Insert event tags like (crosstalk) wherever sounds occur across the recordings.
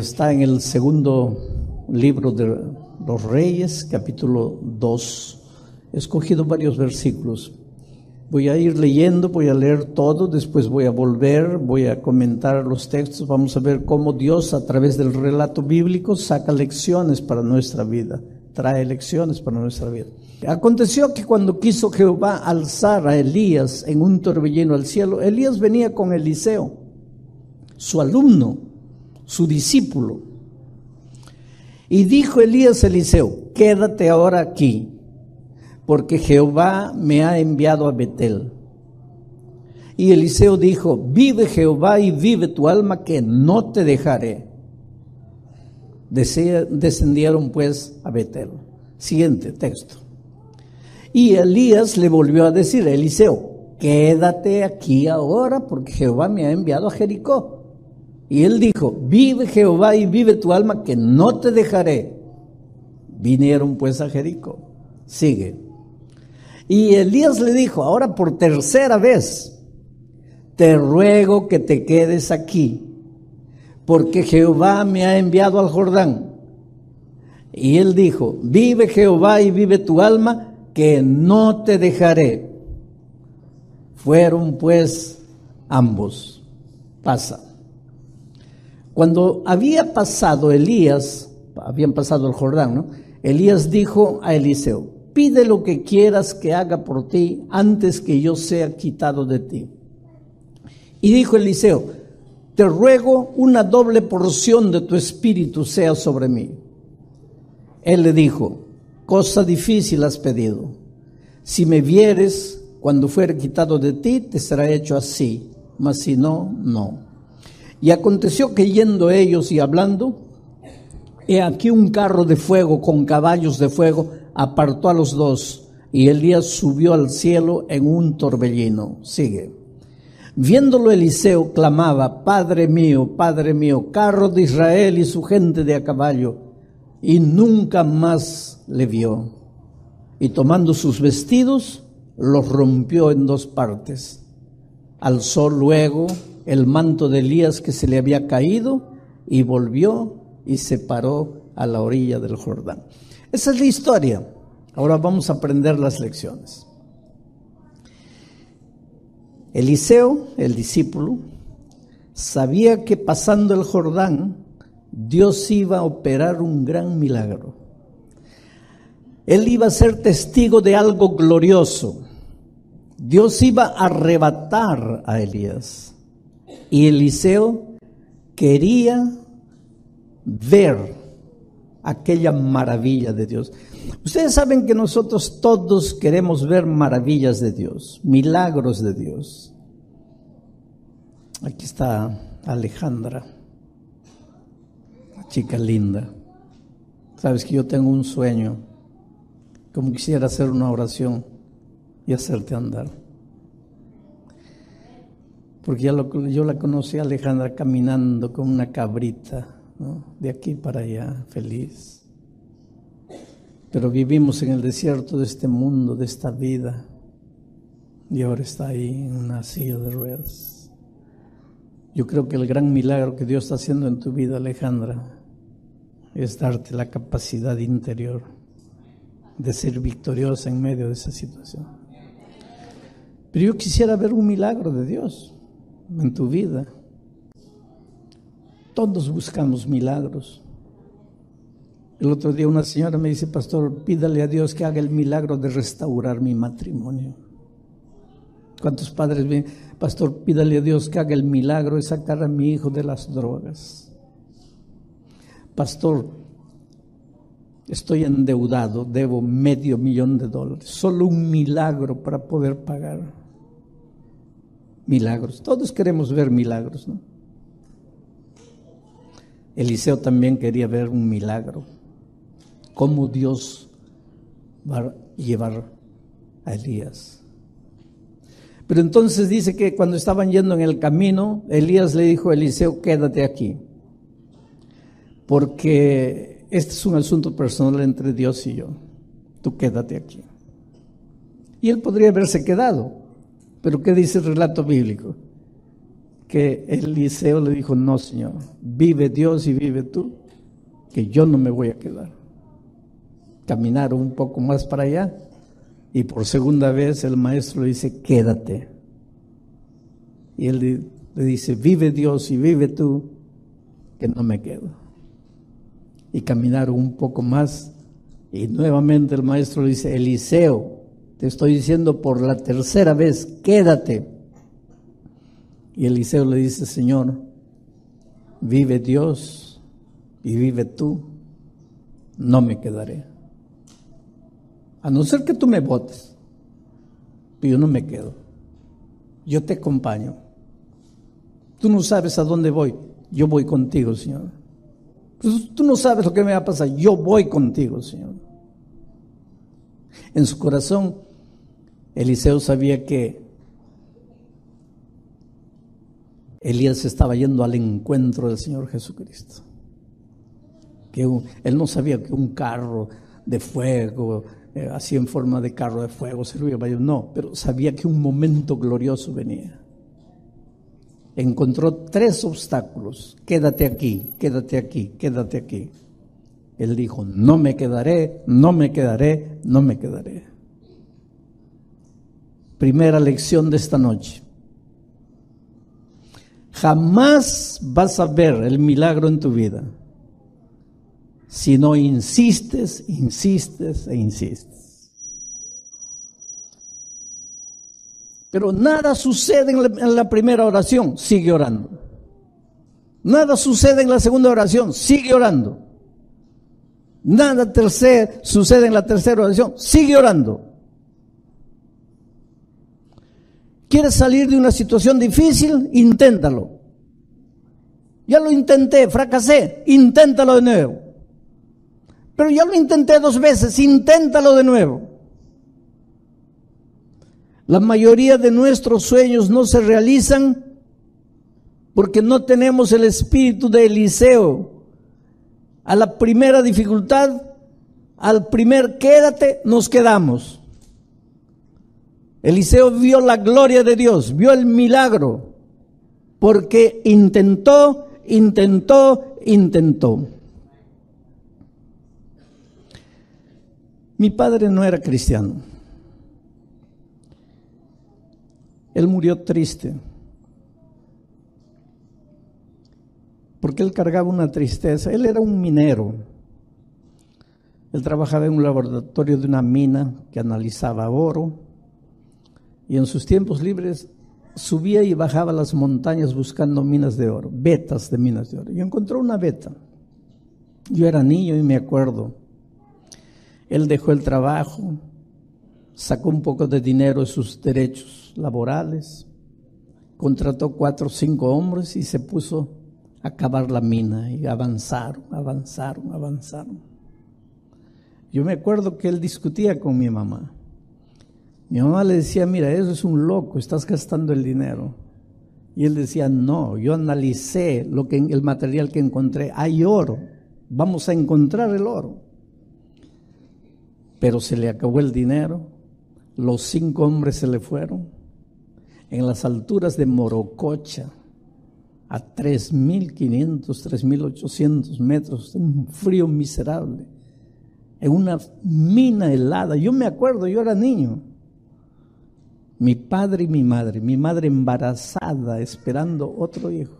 está en el segundo libro de los Reyes, capítulo 2. He escogido varios versículos. Voy a ir leyendo, voy a leer todo, después voy a volver, voy a comentar los textos, vamos a ver cómo Dios a través del relato bíblico saca lecciones para nuestra vida, trae lecciones para nuestra vida. Aconteció que cuando quiso Jehová alzar a Elías en un torbellino al cielo, Elías venía con Eliseo, su alumno, su discípulo. Y dijo Elías a Eliseo, quédate ahora aquí porque Jehová me ha enviado a Betel. Y Eliseo dijo, vive Jehová y vive tu alma que no te dejaré. Descendieron pues a Betel. Siguiente texto. Y Elías le volvió a decir Eliseo, quédate aquí ahora porque Jehová me ha enviado a Jericó. Y él dijo, vive Jehová y vive tu alma que no te dejaré. Vinieron pues a Jericó. Sigue. Y Elías le dijo, ahora por tercera vez, te ruego que te quedes aquí, porque Jehová me ha enviado al Jordán. Y él dijo, vive Jehová y vive tu alma, que no te dejaré. Fueron pues ambos. Pasa. Cuando había pasado Elías, habían pasado el Jordán, ¿no? Elías dijo a Eliseo, pide lo que quieras que haga por ti antes que yo sea quitado de ti. Y dijo Eliseo, te ruego una doble porción de tu espíritu sea sobre mí. Él le dijo, cosa difícil has pedido. Si me vieres cuando fuere quitado de ti, te será hecho así, mas si no, no. Y aconteció que yendo ellos y hablando, he aquí un carro de fuego con caballos de fuego apartó a los dos y Elías subió al cielo en un torbellino. Sigue. Viéndolo Eliseo clamaba, Padre mío, Padre mío, carro de Israel y su gente de a caballo, y nunca más le vio. Y tomando sus vestidos, los rompió en dos partes. Alzó luego el manto de Elías que se le había caído y volvió y se paró a la orilla del Jordán. Esa es la historia. Ahora vamos a aprender las lecciones. Eliseo, el discípulo, sabía que pasando el Jordán, Dios iba a operar un gran milagro. Él iba a ser testigo de algo glorioso. Dios iba a arrebatar a Elías. Y Eliseo quería ver aquella maravilla de Dios. Ustedes saben que nosotros todos queremos ver maravillas de Dios, milagros de Dios. Aquí está Alejandra, la chica linda. Sabes que yo tengo un sueño, como quisiera hacer una oración y hacerte andar. Porque yo la conocí a Alejandra caminando con una cabrita de aquí para allá, feliz. Pero vivimos en el desierto de este mundo, de esta vida, y ahora está ahí en una silla de ruedas. Yo creo que el gran milagro que Dios está haciendo en tu vida, Alejandra, es darte la capacidad interior de ser victoriosa en medio de esa situación. Pero yo quisiera ver un milagro de Dios en tu vida. Todos buscamos milagros. El otro día una señora me dice, pastor, pídale a Dios que haga el milagro de restaurar mi matrimonio. ¿Cuántos padres ven? Pastor, pídale a Dios que haga el milagro de sacar a mi hijo de las drogas. Pastor, estoy endeudado, debo medio millón de dólares. Solo un milagro para poder pagar. Milagros. Todos queremos ver milagros, ¿no? Eliseo también quería ver un milagro, cómo Dios va a llevar a Elías. Pero entonces dice que cuando estaban yendo en el camino, Elías le dijo a Eliseo, quédate aquí, porque este es un asunto personal entre Dios y yo, tú quédate aquí. Y él podría haberse quedado, pero ¿qué dice el relato bíblico? que Eliseo le dijo, no, Señor, vive Dios y vive tú, que yo no me voy a quedar. Caminaron un poco más para allá y por segunda vez el maestro le dice, quédate. Y él le dice, vive Dios y vive tú, que no me quedo. Y caminaron un poco más y nuevamente el maestro le dice, Eliseo, te estoy diciendo por la tercera vez, quédate. Y Eliseo le dice, Señor, vive Dios y vive tú, no me quedaré. A no ser que tú me votes, yo no me quedo. Yo te acompaño. Tú no sabes a dónde voy, yo voy contigo, Señor. Pues tú no sabes lo que me va a pasar, yo voy contigo, Señor. En su corazón, Eliseo sabía que Elías estaba yendo al encuentro del Señor Jesucristo. Que él no sabía que un carro de fuego, eh, así en forma de carro de fuego, se lo iba a No, pero sabía que un momento glorioso venía. Encontró tres obstáculos. Quédate aquí, quédate aquí, quédate aquí. Él dijo, no me quedaré, no me quedaré, no me quedaré. Primera lección de esta noche. Jamás vas a ver el milagro en tu vida si no insistes, insistes e insistes. Pero nada sucede en la, primera oración, sigue orando. Nada sucede en la segunda oración, sigue orando. Nada sucede en la tercera oración. Sigue orando. ¿Quieres salir de una situación difícil? Inténtalo. Ya lo intenté, fracasé, inténtalo de nuevo. Pero ya lo intenté dos veces, inténtalo de nuevo. La mayoría de nuestros sueños no se realizan porque no tenemos el espíritu de Eliseo a la primera dificultad, al primer quédate, nos quedamos. Eliseo vio la gloria de Dios, vio el milagro, porque intentó, intentó, intentó. Mi padre no era cristiano. Él murió triste. porque él cargaba una tristeza. Él era un minero. Él trabajaba en un laboratorio de una mina que analizaba oro y en sus tiempos libres subía y bajaba las montañas buscando minas de oro, vetas de minas de oro. Y encontró una veta. Yo era niño y me acuerdo. Él dejó el trabajo, sacó un poco de dinero de sus derechos laborales, contrató cuatro o cinco hombres y se puso acabar la mina y avanzaron, avanzaron, avanzaron. Yo me acuerdo que él discutía con mi mamá. Mi mamá le decía, mira, eso es un loco, estás gastando el dinero. Y él decía, no, yo analicé lo que, el material que encontré, hay oro, vamos a encontrar el oro. Pero se le acabó el dinero, los cinco hombres se le fueron. En las alturas de Morococha, a 3.500, 3.800 metros, un frío miserable, en una mina helada. Yo me acuerdo, yo era niño. Mi padre y mi madre, mi madre embarazada, esperando otro hijo,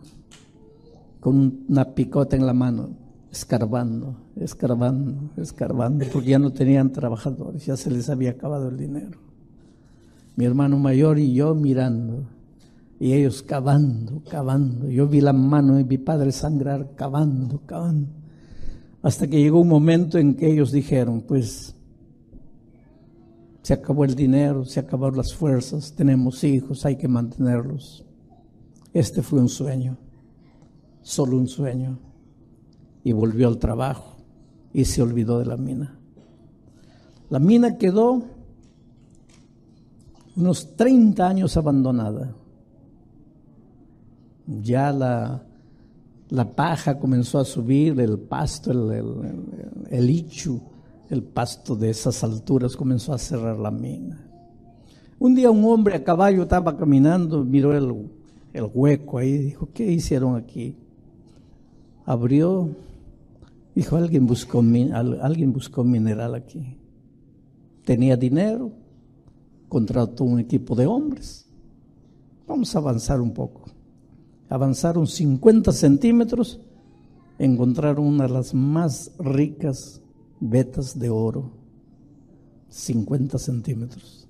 con una picota en la mano, escarbando, escarbando, escarbando, porque ya no tenían trabajadores, ya se les había acabado el dinero. Mi hermano mayor y yo mirando y ellos cavando, cavando. Yo vi la mano de mi padre sangrar, cavando, cavando. Hasta que llegó un momento en que ellos dijeron, pues se acabó el dinero, se acabaron las fuerzas, tenemos hijos, hay que mantenerlos. Este fue un sueño, solo un sueño. Y volvió al trabajo y se olvidó de la mina. La mina quedó unos 30 años abandonada ya la, la paja comenzó a subir, el pasto, el, el, ichu, el pasto de esas alturas comenzó a cerrar la mina. Un día un hombre a caballo estaba caminando, miró el, el hueco ahí, dijo, ¿qué hicieron aquí? Abrió, dijo, alguien buscó, alguien buscó mineral aquí. Tenía dinero, contrató un equipo de hombres. Vamos a avanzar un poco. Avanzaron 50 centímetros, encontraron una de las más ricas vetas de oro, 50 centímetros.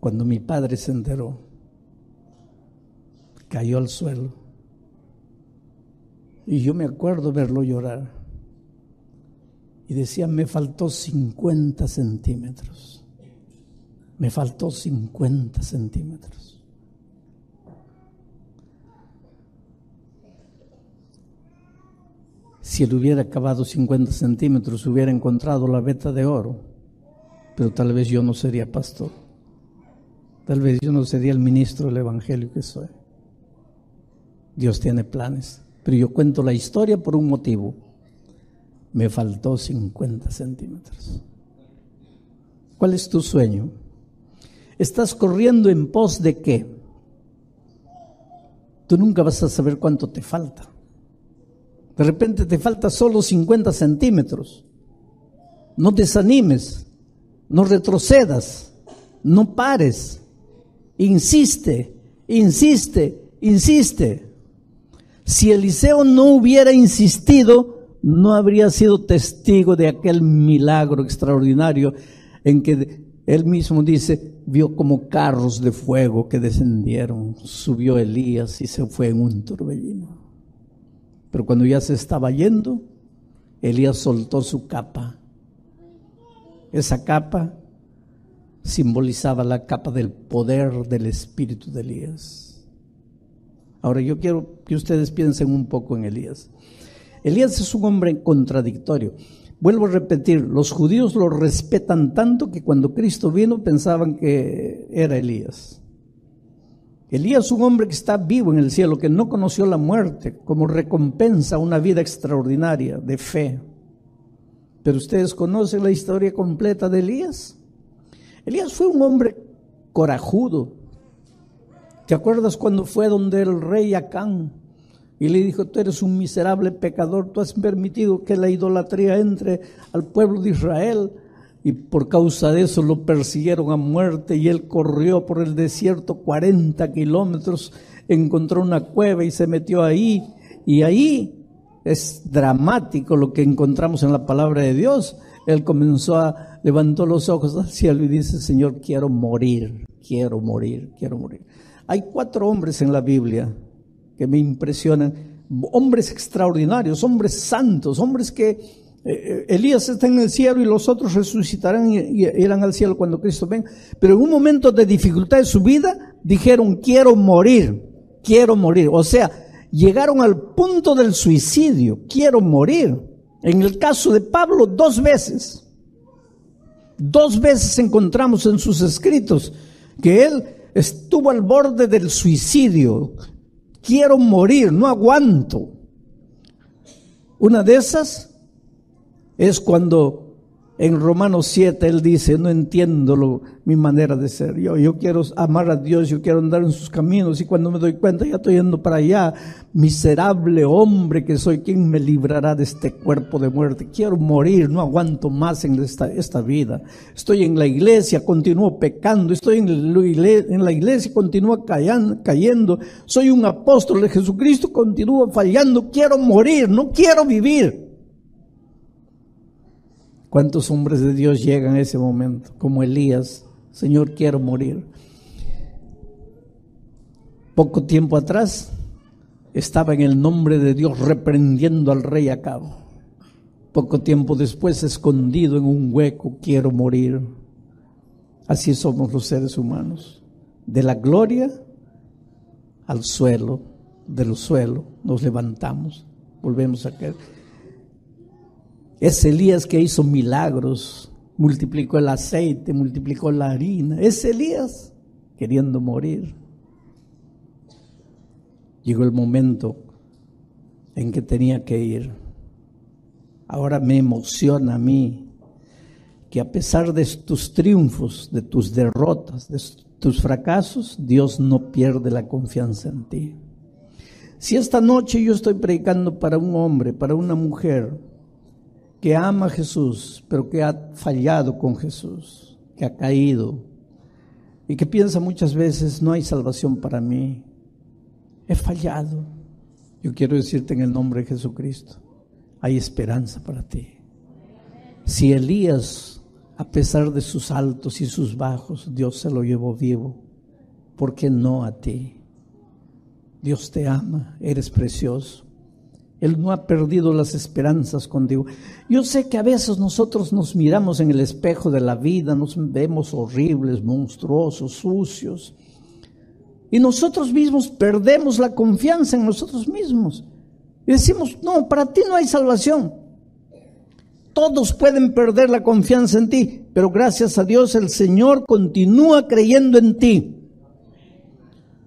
Cuando mi padre se enteró, cayó al suelo. Y yo me acuerdo verlo llorar. Y decía, me faltó 50 centímetros. Me faltó 50 centímetros. Si él hubiera acabado 50 centímetros, hubiera encontrado la veta de oro. Pero tal vez yo no sería pastor. Tal vez yo no sería el ministro del Evangelio que soy. Dios tiene planes. Pero yo cuento la historia por un motivo. Me faltó 50 centímetros. ¿Cuál es tu sueño? ¿Estás corriendo en pos de qué? Tú nunca vas a saber cuánto te falta. De repente te falta solo 50 centímetros. No desanimes, no retrocedas, no pares. Insiste, insiste, insiste. Si Eliseo no hubiera insistido, no habría sido testigo de aquel milagro extraordinario en que él mismo dice, vio como carros de fuego que descendieron, subió Elías y se fue en un torbellino. Pero cuando ya se estaba yendo, Elías soltó su capa. Esa capa simbolizaba la capa del poder del espíritu de Elías. Ahora yo quiero que ustedes piensen un poco en Elías. Elías es un hombre contradictorio. Vuelvo a repetir, los judíos lo respetan tanto que cuando Cristo vino pensaban que era Elías. Elías es un hombre que está vivo en el cielo, que no conoció la muerte como recompensa a una vida extraordinaria de fe. Pero ustedes conocen la historia completa de Elías. Elías fue un hombre corajudo, ¿Te acuerdas cuando fue donde el rey Acán y le dijo, tú eres un miserable pecador, tú has permitido que la idolatría entre al pueblo de Israel? Y por causa de eso lo persiguieron a muerte y él corrió por el desierto 40 kilómetros, encontró una cueva y se metió ahí. Y ahí es dramático lo que encontramos en la palabra de Dios. Él comenzó a, levantó los ojos al cielo y dice, Señor, quiero morir, quiero morir, quiero morir. Hay cuatro hombres en la Biblia que me impresionan, hombres extraordinarios, hombres santos, hombres que Elías está en el cielo y los otros resucitarán y, irán al cielo cuando Cristo venga. Pero en un momento de dificultad de su vida dijeron, quiero morir, quiero morir. O sea, llegaron al punto del suicidio, quiero morir. En el caso de Pablo, dos veces. Dos veces encontramos en sus escritos que él estuvo al borde del suicidio. Quiero morir, no aguanto. Una de esas es cuando en Romanos 7 él dice, no entiendo lo, mi manera de ser. Yo, yo quiero amar a Dios, yo quiero andar en sus caminos y cuando me doy cuenta ya estoy yendo para allá. Miserable hombre que soy, ¿quién me librará de este cuerpo de muerte? Quiero morir, no aguanto más en esta, esta vida. Estoy en la iglesia, continúo pecando, estoy en, en la iglesia, continúo cayendo, cayendo. Soy un apóstol de Jesucristo, continúo fallando, quiero morir, no quiero vivir. ¿Cuántos hombres de Dios llegan a ese momento? Como Elías, Señor, quiero morir. Poco tiempo atrás estaba en el nombre de Dios reprendiendo al rey Acabo. Poco tiempo después, escondido en un hueco, quiero morir. Así somos los seres humanos. De la gloria al suelo, del suelo nos levantamos, volvemos a caer. Es Elías que hizo milagros, multiplicó el aceite, multiplicó la harina. Es Elías queriendo morir. Llegó el momento en que tenía que ir. Ahora me emociona a mí que a pesar de tus triunfos, de tus derrotas, de tus fracasos, Dios no pierde la confianza en ti. Si esta noche yo estoy predicando para un hombre, para una mujer que ama a Jesús, pero que ha fallado con Jesús, que ha caído y que piensa muchas veces, no hay salvación para mí, he fallado. Yo quiero decirte en el nombre de Jesucristo, hay esperanza para ti. Si Elías a pesar de sus altos y sus bajos, Dios se lo llevó vivo. ¿Por qué no a ti? Dios te ama, eres precioso. Él no ha perdido las esperanzas contigo. Yo sé que a veces nosotros nos miramos en el espejo de la vida, nos vemos horribles, monstruosos, sucios. Y nosotros mismos perdemos la confianza en nosotros mismos. Y decimos, no, para ti no hay salvación. Todos pueden perder la confianza en ti, pero gracias a Dios el Señor continúa creyendo en ti.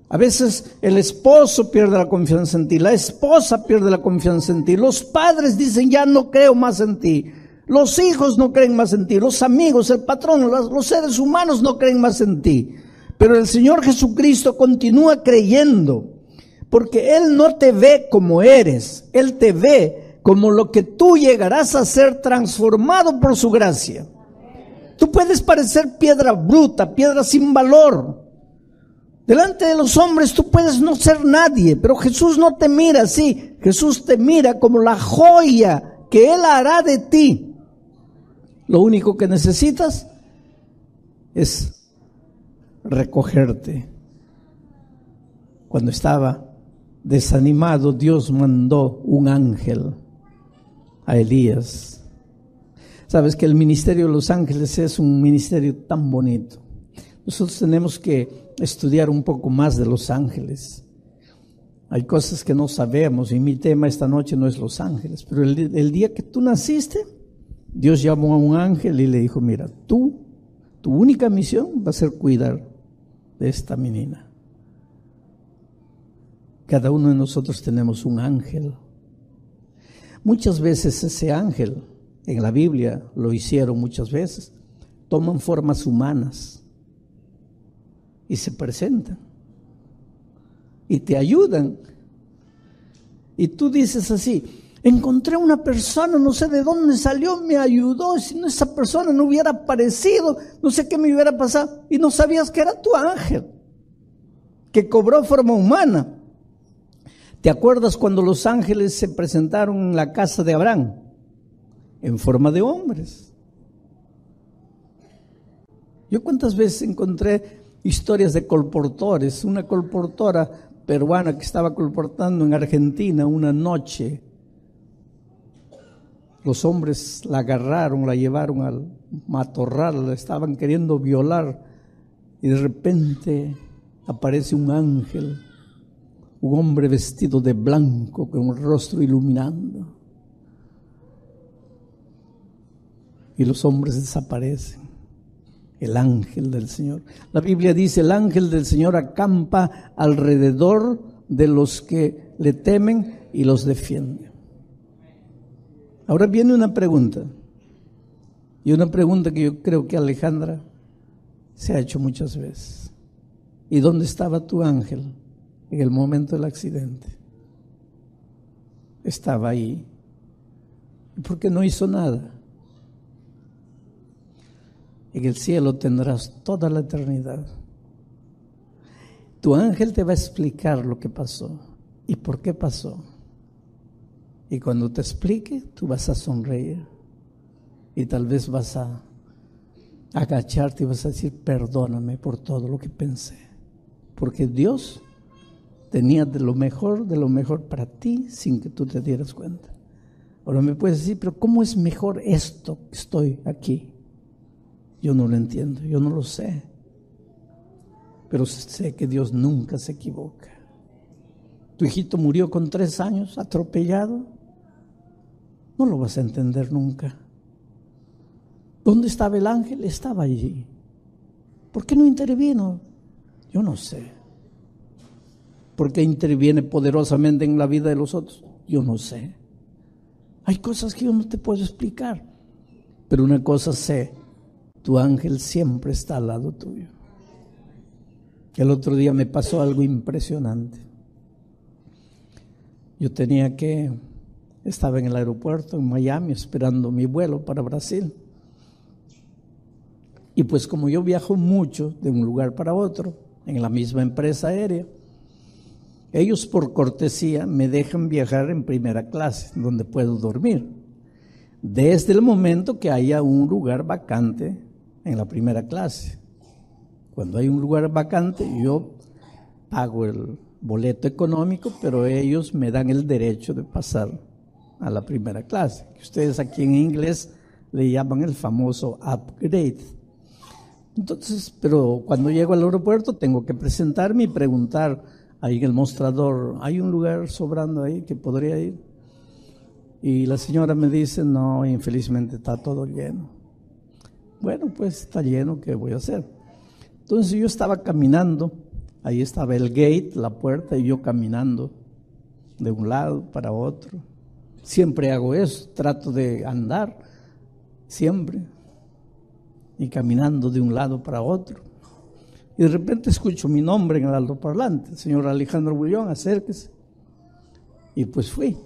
A veces el esposo pierde la confianza en ti, la esposa pierde la confianza en ti, los padres dicen ya no creo más en ti, los hijos no creen más en ti, los amigos, el patrón, los, seres humanos no creen más en ti. Pero el Señor Jesucristo continúa creyendo, porque Él no te ve como eres, Él te ve como lo que tú llegarás a ser transformado por su gracia. Tú puedes parecer piedra bruta, piedra sin valor. Delante de los hombres tú puedes no ser nadie, pero Jesús no te mira así. Jesús te mira como la joya que Él hará de ti. Lo único que necesitas es recogerte. Cuando estaba desanimado, Dios mandó un ángel a Elías. Sabes que el ministerio de los ángeles es un ministerio tan bonito. Nosotros tenemos que estudiar un poco más de los ángeles. Hay cosas que no sabemos y mi tema esta noche no es los ángeles, pero el, el día que tú naciste, Dios llamó a un ángel y le dijo, mira, tú, tu única misión va a ser cuidar de esta menina. Cada uno de nosotros tenemos un ángel Muchas veces ese ángel, en la Biblia lo hicieron muchas veces, toman formas humanas y se presentan y te ayudan. Y tú dices así, encontré una persona, no sé de dónde salió, me ayudó, si no esa persona no hubiera aparecido, no sé qué me hubiera pasado, y no sabías que era tu ángel, que cobró forma humana. ¿Te acuerdas cuando los ángeles se presentaron en la casa de Abraham? En forma de hombres. Yo cuántas veces encontré historias de colportores, una colportora peruana que estaba colportando en Argentina una noche. Los hombres la agarraron, la llevaron al matorral, la estaban queriendo violar y de repente aparece un ángel un hombre vestido de blanco con el rostro iluminando. Y los hombres desaparecen. El ángel del Señor. La Biblia dice, el ángel del Señor acampa alrededor de los que le temen y los defiende. Ahora viene una pregunta. Y una pregunta que yo creo que Alejandra se ha hecho muchas veces. ¿Y dónde estaba tu ángel? en el momento del accidente. Estaba ahí. porque no hizo nada? En el cielo tendrás toda la eternidad. Tu ángel te va a explicar lo que pasó y por qué pasó. Y cuando te explique, tú vas a sonreír. Y tal vez vas a agacharte y vas a decir, perdóname por todo lo que pensé. Porque Dios tenía de lo mejor, de lo mejor para ti sin que tú te dieras cuenta. Ahora me puedes decir, pero ¿cómo es mejor esto que estoy aquí? Yo no lo entiendo, yo no lo sé. Pero sé que Dios nunca se equivoca. Tu hijito murió con tres años, atropellado. No lo vas a entender nunca. ¿Dónde estaba el ángel? Estaba allí. ¿Por qué no intervino? Yo no sé. ¿Por qué interviene poderosamente en la vida de los otros? Yo no sé. Hay cosas que yo no te puedo explicar. Pero una cosa sé, tu ángel siempre está al lado tuyo. El otro día me pasó algo impresionante. Yo tenía que, estaba en el aeropuerto en Miami esperando mi vuelo para Brasil. Y pues como yo viajo mucho de un lugar para otro, en la misma empresa aérea, ellos por cortesía me dejan viajar en primera clase, donde puedo dormir. Desde el momento que haya un lugar vacante en la primera clase. Cuando hay un lugar vacante, yo pago el boleto económico, pero ellos me dan el derecho de pasar a la primera clase, ustedes aquí en inglés le llaman el famoso upgrade. Entonces, pero cuando llego al aeropuerto tengo que presentarme y preguntar ahí en el mostrador, ¿hay un lugar sobrando ahí que podría ir? Y la señora me dice, no, infelizmente está todo lleno. Bueno, pues está lleno, ¿qué voy a hacer? Entonces yo estaba caminando, ahí estaba el gate, la puerta, y yo caminando de un lado para otro. Siempre hago eso, trato de andar, siempre, y caminando de un lado para otro. Y de repente escucho mi nombre en el altoparlante, señor Alejandro Bullón, acérquese. Y pues fui.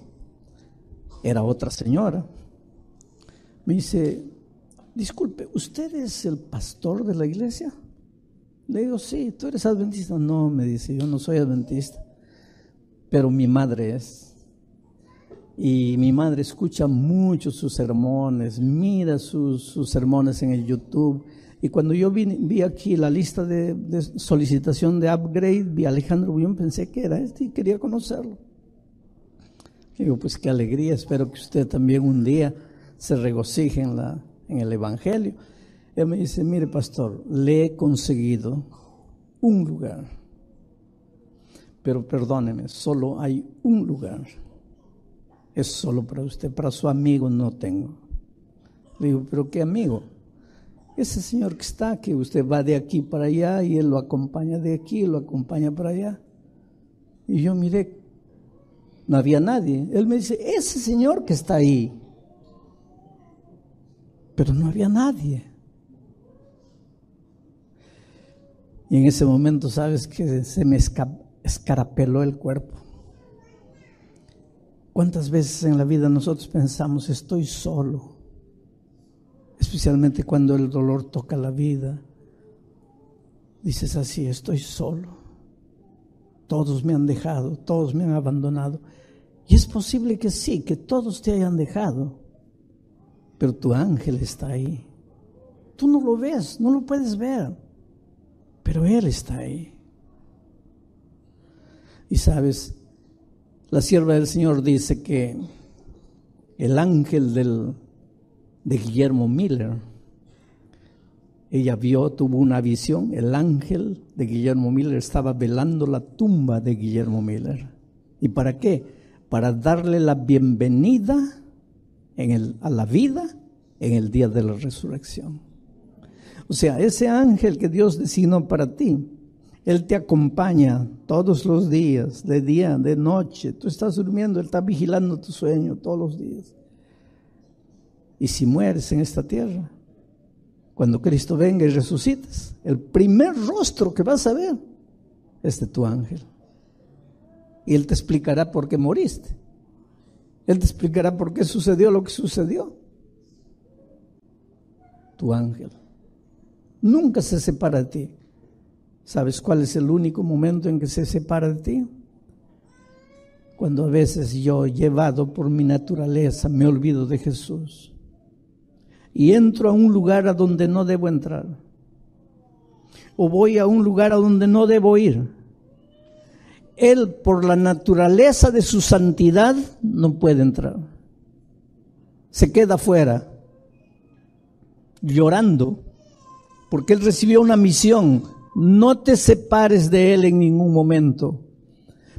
Era otra señora. Me dice, disculpe, ¿usted es el pastor de la iglesia? Le digo, sí, ¿tú eres adventista? No, me dice, yo no soy adventista, pero mi madre es. Y mi madre escucha mucho sus sermones, mira sus, sermones en el YouTube y cuando yo vi, aquí la lista de, solicitación de upgrade, vi a Alejandro Bullón, pensé que era este y quería conocerlo. digo, pues qué alegría, espero que usted también un día se regocije en, la, en el Evangelio. Él me dice, mire pastor, le he conseguido un lugar, pero perdóneme, solo hay un lugar. Es solo para usted, para su amigo no tengo. Le digo, pero ¿qué amigo? Ese señor que está, que usted va de aquí para allá y él lo acompaña de aquí, lo acompaña para allá. Y yo miré, no había nadie. Él me dice, ese señor que está ahí. Pero no había nadie. Y en ese momento, sabes que se me escarapeló el cuerpo. ¿Cuántas veces en la vida nosotros pensamos, estoy solo? especialmente cuando el dolor toca la vida. Dices así, estoy solo. Todos me han dejado, todos me han abandonado. Y es posible que sí, que todos te hayan dejado, pero tu ángel está ahí. Tú no lo ves, no lo puedes ver, pero Él está ahí. Y sabes, la sierva del Señor dice que el ángel del de Guillermo Miller. Ella vio, tuvo una visión, el ángel de Guillermo Miller estaba velando la tumba de Guillermo Miller. ¿Y para qué? Para darle la bienvenida a la vida en el día de la resurrección. O sea, ese ángel que Dios designó para ti, Él te acompaña todos los días, de día, de noche. Tú estás durmiendo, Él está vigilando tu sueño todos los días. Y si mueres en esta tierra, cuando Cristo venga y resucites, el primer rostro que vas a ver es de tu ángel. Y Él te explicará por qué moriste. Él te explicará por qué sucedió lo que sucedió. Tu ángel. Nunca se separa de ti. ¿Sabes cuál es el único momento en que se separa de ti? Cuando a veces yo, llevado por mi naturaleza, me olvido de Jesús y entro a un lugar a donde no debo entrar. O voy a un lugar a donde no debo ir. Él, por la naturaleza de su santidad, no puede entrar. Se queda afuera, llorando, porque Él recibió una misión. No te separes de Él en ningún momento.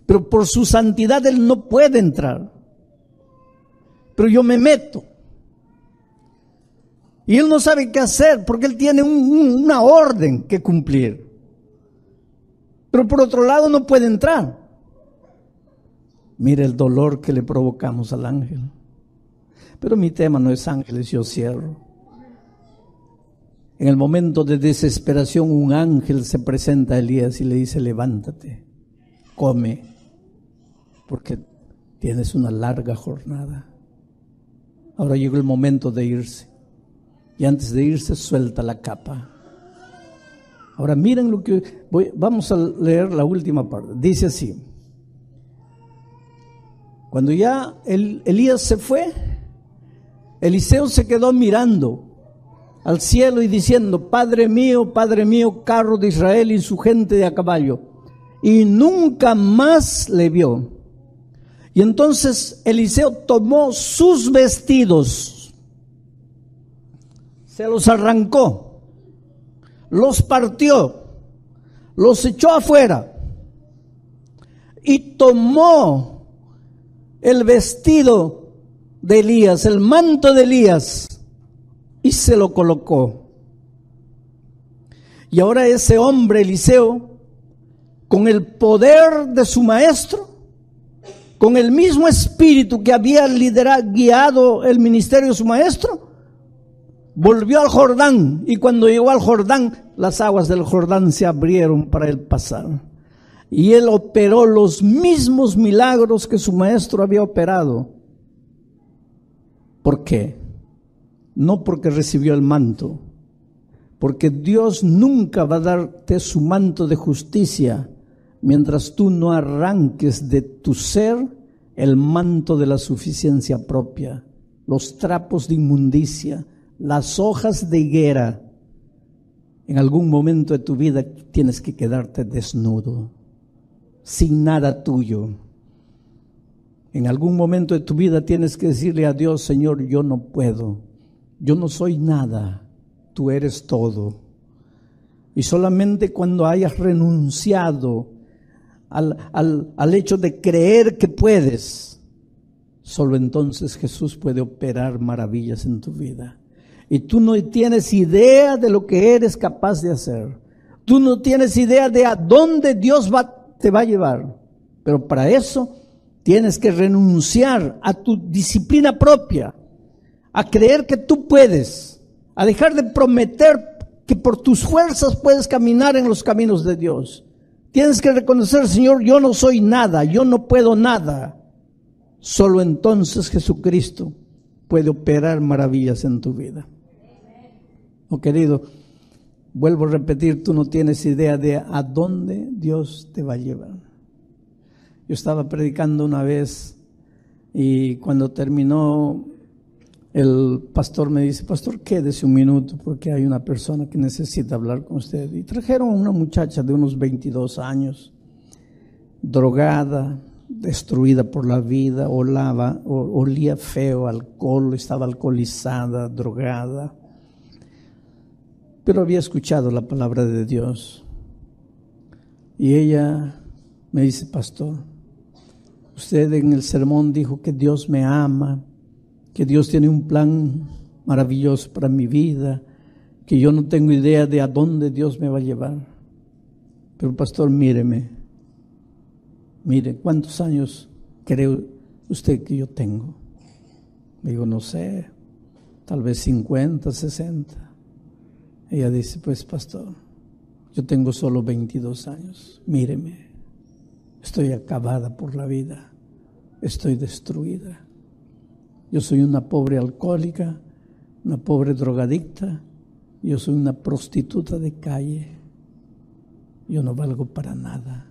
Pero por su santidad Él no puede entrar. Pero yo me meto. Y él no sabe qué hacer porque él tiene una orden que cumplir. Pero por otro lado no puede entrar. Mira el dolor que le provocamos al ángel. Pero mi tema no es ángeles, yo cierro. En el momento de desesperación, un ángel se presenta a Elías y le dice, levántate, come, porque tienes una larga jornada. Ahora llegó el momento de irse. Y antes de irse, suelta la capa. Ahora miren lo que voy, vamos a leer la última parte. Dice así. Cuando ya Elías se fue, Eliseo se quedó mirando al cielo y diciendo, Padre mío, Padre mío, carro de Israel y su gente de a caballo. Y nunca más le vio. Y entonces Eliseo tomó sus vestidos, se los arrancó, los partió, los echó afuera y tomó el vestido de Elías, el manto de Elías, y se lo colocó. Y ahora ese hombre, Eliseo, con el poder de su maestro, con el mismo espíritu que había liderado, guiado el ministerio de su maestro, volvió al Jordán y cuando llegó al Jordán, las aguas del Jordán se abrieron para él pasar. Y él operó los mismos milagros que su maestro había operado. ¿Por qué? No porque recibió el manto, porque Dios nunca va a darte su manto de justicia mientras tú no arranques de tu ser el manto de la suficiencia propia, los trapos de inmundicia, las hojas de higuera. En algún momento de tu vida tienes que quedarte desnudo, sin nada tuyo. En algún momento de tu vida tienes que decirle a Dios, Señor, yo no puedo yo no soy nada, tú eres todo. Y solamente cuando hayas renunciado al, al, hecho de creer que puedes, solo entonces Jesús puede operar maravillas en tu vida. Y tú no tienes idea de lo que eres capaz de hacer. Tú no tienes idea de a dónde Dios va, te va a llevar. Pero para eso tienes que renunciar a tu disciplina propia a creer que tú puedes, a dejar de prometer que por tus fuerzas puedes caminar en los caminos de Dios. Tienes que reconocer, Señor, yo no soy nada, yo no puedo nada. Solo entonces Jesucristo puede operar maravillas en tu vida. Oh querido, vuelvo a repetir, tú no tienes idea de a dónde Dios te va a llevar. Yo estaba predicando una vez y cuando terminó el pastor me dice, pastor, quédese un minuto porque hay una persona que necesita hablar con usted. Y trajeron una muchacha de unos 22 años, drogada, destruida por la vida, olaba, olía feo, alcohol, estaba alcoholizada, drogada. Pero había escuchado la palabra de Dios. Y ella me dice, pastor, usted en el sermón dijo que Dios me ama que Dios tiene un plan maravilloso para mi vida, que yo no tengo idea de a dónde Dios me va a llevar. Pero pastor, míreme, mire, ¿cuántos años cree usted que yo tengo? Digo, no sé, tal vez 50, 60. Ella dice, pues pastor, yo tengo solo 22 años, míreme, estoy acabada por la vida, estoy destruida. Yo soy una pobre alcohólica, una pobre drogadicta, yo soy una prostituta de calle, yo no valgo para nada.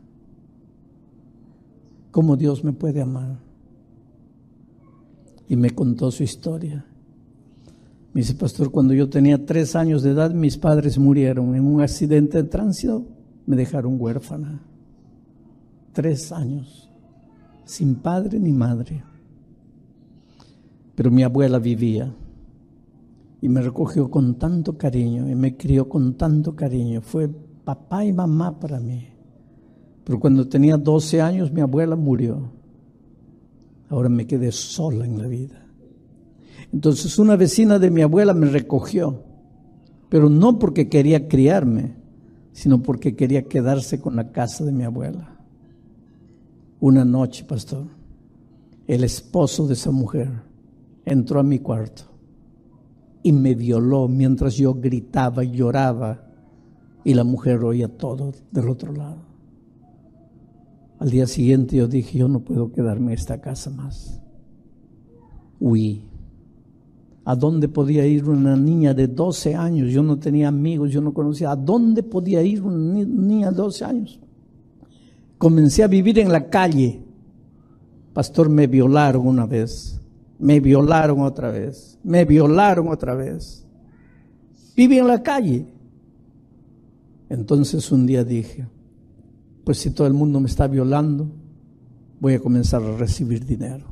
¿Cómo Dios me puede amar? Y me contó su historia. Me dice, pastor, cuando yo tenía tres años de edad, mis padres murieron en un accidente de tránsito, me dejaron huérfana. Tres años, sin padre ni madre. Pero mi abuela vivía y me recogió con tanto cariño y me crió con tanto cariño. Fue papá y mamá para mí. Pero cuando tenía 12 años mi abuela murió. Ahora me quedé sola en la vida. Entonces una vecina de mi abuela me recogió, pero no porque quería criarme, sino porque quería quedarse con la casa de mi abuela. Una noche, pastor, el esposo de esa mujer entró a mi cuarto y me violó mientras yo gritaba y lloraba y la mujer oía todo del otro lado. Al día siguiente yo dije, yo no puedo quedarme en esta casa más. Huí. ¿A dónde podía ir una niña de 12 años? Yo no tenía amigos, yo no conocía. ¿A dónde podía ir una niña de 12 años? Comencé a vivir en la calle. Pastor, me violaron una vez. Me violaron otra vez. Me violaron otra vez. Viví en la calle. Entonces un día dije, pues si todo el mundo me está violando, voy a comenzar a recibir dinero.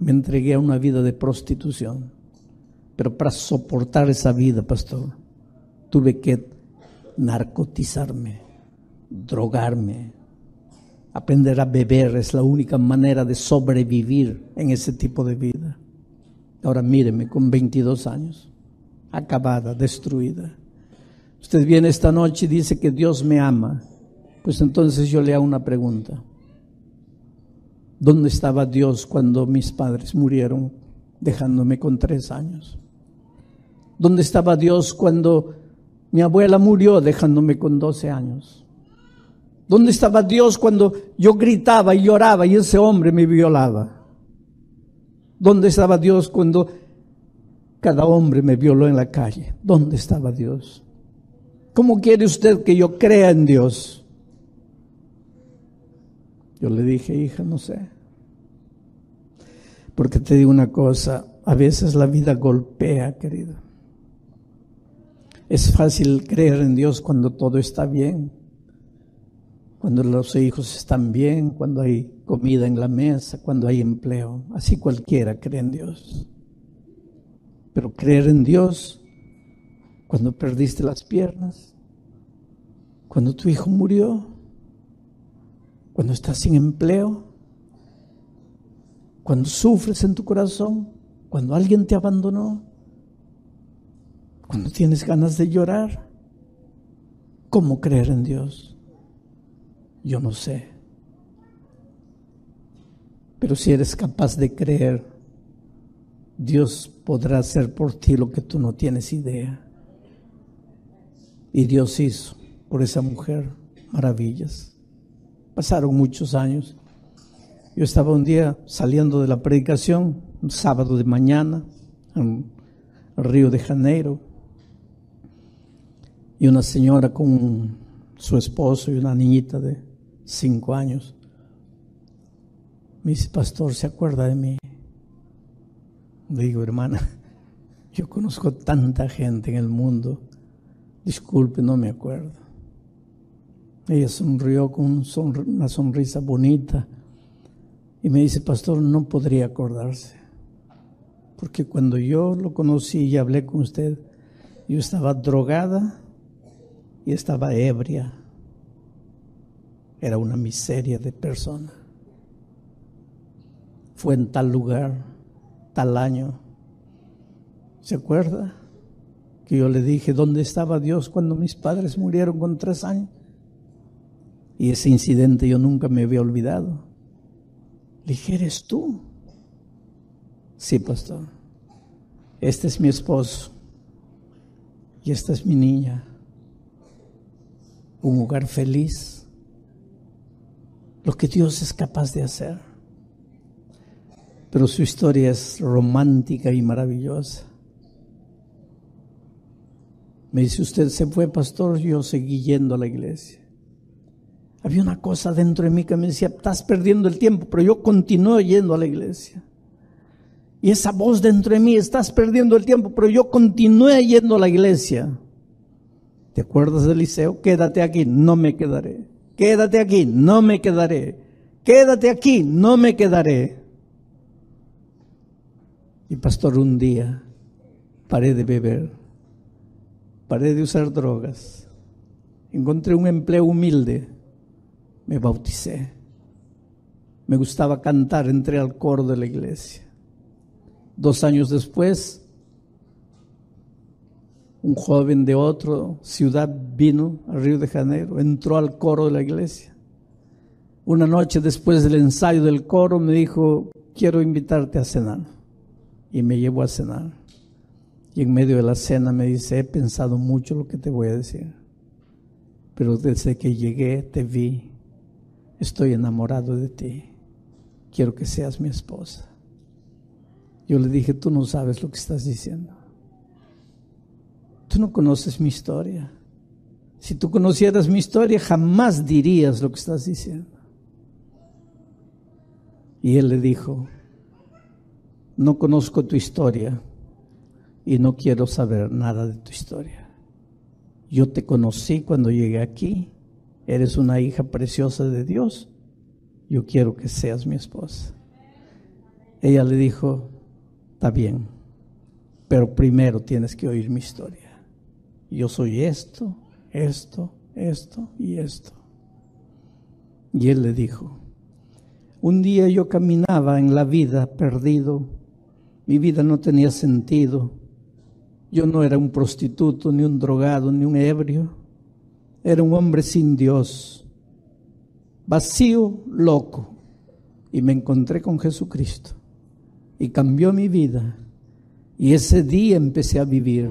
Me entregué a una vida de prostitución, pero para soportar esa vida, pastor, tuve que narcotizarme, drogarme, aprender a beber, es la única manera de sobrevivir en ese tipo de vida. Ahora míreme con 22 años, acabada, destruida. Usted viene esta noche y dice que Dios me ama pues entonces yo le hago una pregunta. ¿Dónde estaba Dios cuando mis padres murieron dejándome con tres años? ¿Dónde estaba Dios cuando mi abuela murió dejándome con doce años? ¿Dónde estaba Dios cuando yo gritaba y lloraba y ese hombre me violaba? ¿Dónde estaba Dios cuando cada hombre me violó en la calle? ¿Dónde estaba Dios? ¿Cómo quiere usted que yo crea en Dios? Yo le dije, hija, no sé. Porque te digo una cosa, a veces la vida golpea, querido. Es fácil creer en Dios cuando todo está bien, cuando los hijos están bien, cuando hay comida en la mesa, cuando hay empleo. Así cualquiera cree en Dios. Pero creer en Dios cuando perdiste las piernas, cuando tu hijo murió, cuando estás sin empleo, cuando sufres en tu corazón, cuando alguien te abandonó, cuando tienes ganas de llorar. ¿Cómo creer en Dios? Yo no sé. Pero si eres capaz de creer, Dios podrá hacer por ti lo que tú no tienes idea. Y Dios hizo por esa mujer maravillas. Pasaron muchos años. Yo estaba un día saliendo de la predicación, un sábado de mañana, en Río de Janeiro, y una señora con su esposo y una niñita de cinco años. Me dice, pastor, ¿se acuerda de mí? Le digo, hermana, (laughs) yo conozco tanta gente en el mundo. Disculpe, no me acuerdo. Ella sonrió con una sonrisa bonita y me dice, pastor, no podría acordarse, porque cuando yo lo conocí y hablé con usted, yo estaba drogada y estaba ebria. Era una miseria de persona. Fue en tal lugar, tal año. ¿Se acuerda? Que yo le dije, ¿dónde estaba Dios cuando mis padres murieron con tres años? Y ese incidente yo nunca me había olvidado. Le dije, ¿eres tú? Sí, pastor. Este es mi esposo. Y esta es mi niña. Un hogar feliz. Lo que Dios es capaz de hacer. Pero su historia es romántica y maravillosa. Me dice, usted se fue, pastor, yo seguí yendo a la iglesia. Había una cosa dentro de mí que me decía, estás perdiendo el tiempo, pero yo continúo yendo a la iglesia. Y esa voz dentro de mí, estás perdiendo el tiempo, pero yo continué yendo a la iglesia. ¿Te acuerdas del liceo? Quédate aquí, no me quedaré. Quédate aquí, no me quedaré. Quédate aquí, no me quedaré. Y pastor, un día paré de beber, paré de usar drogas, encontré un empleo humilde me bauticé. Me gustaba cantar, entré al coro de la iglesia. Dos años después, un joven de otra ciudad vino al Río de Janeiro, entró al coro de la iglesia. Una noche después del ensayo del coro me dijo, quiero invitarte a cenar. Y me llevó a cenar. Y en medio de la cena me dice, he pensado mucho lo que te voy a decir, pero desde que llegué te vi, estoy enamorado de ti, quiero que seas mi esposa. Yo le dije, tú no sabes lo que estás diciendo. Tú no conoces mi historia. Si tú conocieras mi historia, jamás dirías lo que estás diciendo. Y él le dijo, no conozco tu historia y no quiero saber nada de tu historia. Yo te conocí cuando llegué aquí, eres una hija preciosa de Dios, yo quiero que seas mi esposa. Ella le dijo, está bien, pero primero tienes que oír mi historia. Yo soy esto, esto, esto y esto. Y él le dijo, un día yo caminaba en la vida perdido, mi vida no tenía sentido, yo no era un prostituto, ni un drogado, ni un ebrio, era un hombre sin Dios, vacío, loco, y me encontré con Jesucristo y cambió mi vida. Y ese día empecé a vivir